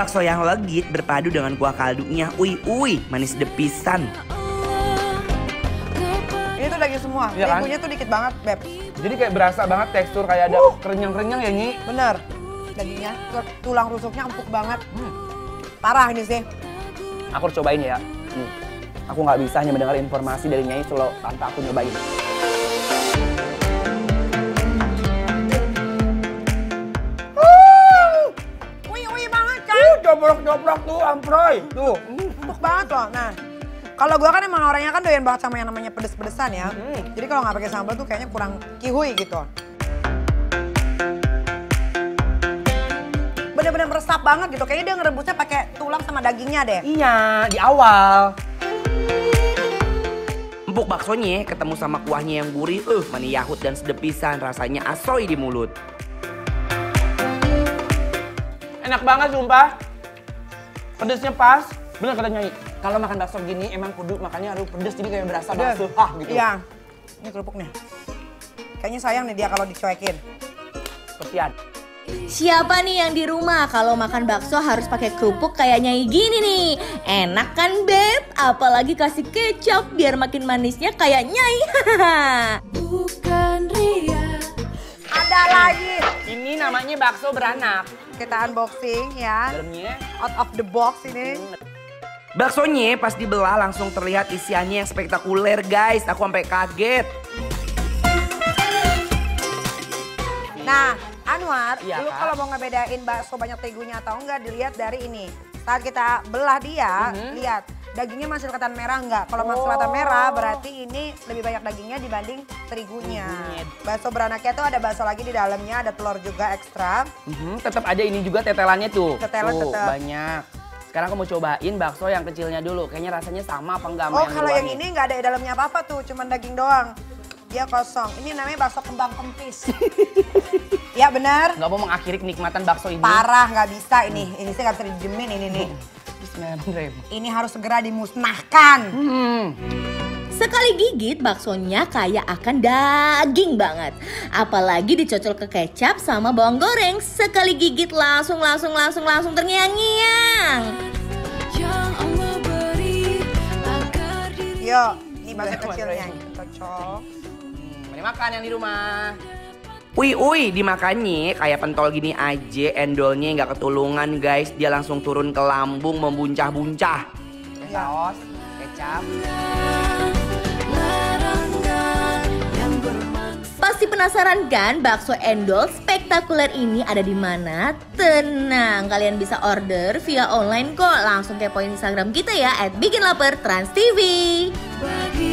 Bakso yang legit berpadu dengan kuah kaldunya. Ui ui, manis depisan. Ini tuh daging semua. Iya kan? Terigunya tuh dikit banget, Beb. Jadi kayak berasa banget tekstur kayak ada Uh. kerenyang-kerenyang ya, Nyi. Bener. Dagingnya, tulang rusuknya empuk banget. Hmm. Parah ini sih. Aku harus cobain ya. Nih, aku nggak bisa hanya mendengar informasi dari Nyai selalu tanpa aku nyobain. Uh, jobrok-jobrok tuh, amproy. Tuh. Empuk banget loh. Nah, kalau gua kan emang orangnya kan doyan banget sama yang namanya pedes-pedesan ya. Hmm. Jadi kalau nggak pakai sambal tuh kayaknya kurang kihui gitu. Bener-bener meresap banget gitu. Kayaknya dia ngerebusnya pakai tulang sama dagingnya deh. Iya, di awal. Empuk baksonya ketemu sama kuahnya yang gurih, eh mani yahut dan sedepisan rasanya asoy di mulut. Enak banget sumpah. Pedesnya pas. Bener kata Nyai. Kalau makan bakso gini emang kudu makannya harus pedes jadi kayak berasa Pedes. bakso. Ah gitu. Iya. Ini kerupuknya. Kayaknya sayang nih dia kalau dicuekin. Kesian. Siapa nih yang di rumah kalau makan bakso harus pakai kerupuk kayak nyai gini nih? Enak kan beb? Apalagi kasih kecap biar makin manisnya kayak nyai. Bukan Ria Ada lagi. Ini namanya bakso beranak. Kita unboxing ya. Dalamnya Out of the box ini. Baksonya pas dibelah langsung terlihat isiannya yang spektakuler guys. Aku sampai kaget. Nah, Anwar, Iya, lu kalau mau ngebedain bakso banyak terigunya atau enggak dilihat dari ini. Saat kita belah dia, Mhm. lihat dagingnya masih kelihatan merah enggak? Kalau masih Oh. kelihatan merah berarti ini lebih banyak dagingnya dibanding terigunya. Terigunya. Bakso beranaknya tuh ada bakso lagi di dalamnya, ada telur juga ekstra. Mhm, tetap aja ini juga tetelannya tuh. Tetelan tuh, tetap. banyak. Sekarang aku mau cobain bakso yang kecilnya dulu. Kayaknya rasanya sama apa enggak sama Oh, yang kalau yang ini nggak ada di dalamnya apa-apa tuh, cuman daging doang. Dia kosong. Ini namanya bakso kembang kempis. ya benar. Nggak mau mengakhiri kenikmatan bakso ini. Parah nggak bisa ini. Ini sih nggak bisa dijemin ini nih. Bismillahirrahmanirrahim. Ini harus segera dimusnahkan. Hmm. Sekali gigit baksonya kayak akan daging banget. Apalagi dicocol ke kecap sama bawang goreng. Sekali gigit langsung langsung langsung langsung terngiang-ngiang. yang Allah beri agar diri Yuk, ini bakso kecilnya. Cocok. Hmm, Mari makan yang di rumah. Ui ui dimakannya kayak pentol gini aja endolnya nggak ketulungan guys dia langsung turun ke lambung membuncah-buncah saus, kecap. Pasti penasaran kan bakso endol spektakuler ini ada di mana? Tenang, kalian bisa order via online kok. Langsung kepoin Instagram kita ya @bikinlaper trans TV. bagi